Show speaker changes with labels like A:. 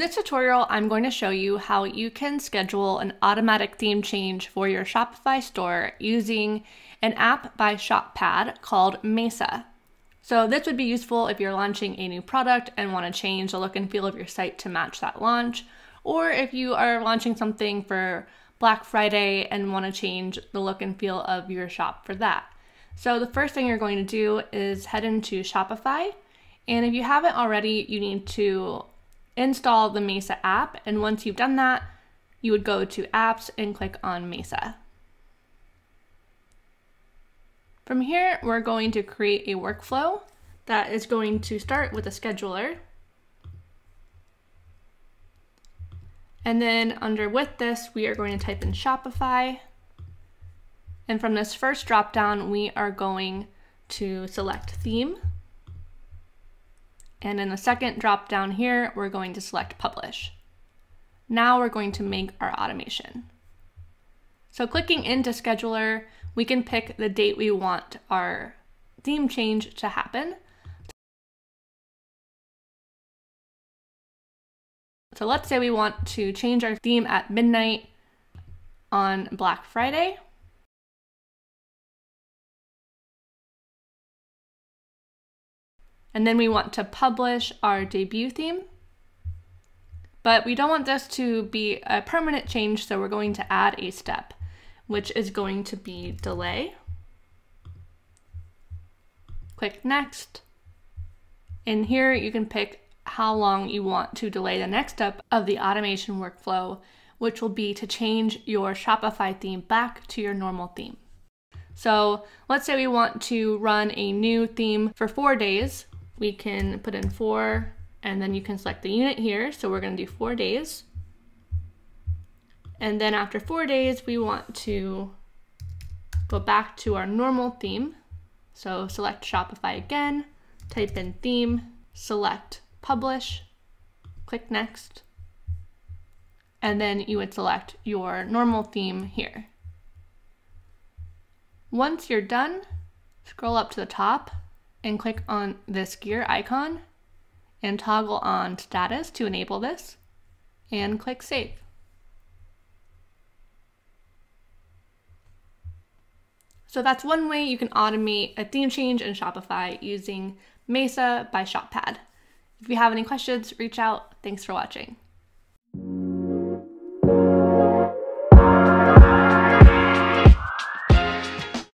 A: tutorial, I'm going to show you how you can schedule an automatic theme change for your Shopify store using an app by ShopPad called Mesa. So this would be useful if you're launching a new product and want to change the look and feel of your site to match that launch, or if you are launching something for Black Friday and want to change the look and feel of your shop for that. So the first thing you're going to do is head into Shopify, and if you haven't already, you need to install the Mesa app, and once you've done that, you would go to apps and click on Mesa. From here, we're going to create a workflow that is going to start with a scheduler. And then under with this, we are going to type in Shopify. And from this first dropdown, we are going to select theme. And in the second drop down here, we're going to select publish. Now we're going to make our automation. So clicking into scheduler, we can pick the date we want our theme change to happen. So let's say we want to change our theme at midnight on Black Friday. And then we want to publish our debut theme. But we don't want this to be a permanent change, so we're going to add a step which is going to be delay. Click next. And here you can pick how long you want to delay the next step of the automation workflow, which will be to change your Shopify theme back to your normal theme. So let's say we want to run a new theme for four days. We can put in four and then you can select the unit here. So we're gonna do four days. And then after four days, we want to go back to our normal theme. So select Shopify again, type in theme, select publish, click next, and then you would select your normal theme here. Once you're done, scroll up to the top and click on this gear icon and toggle on status to enable this and click save. So that's one way you can automate a theme change in Shopify using Mesa by ShopPad. If you have any questions, reach out. Thanks for watching.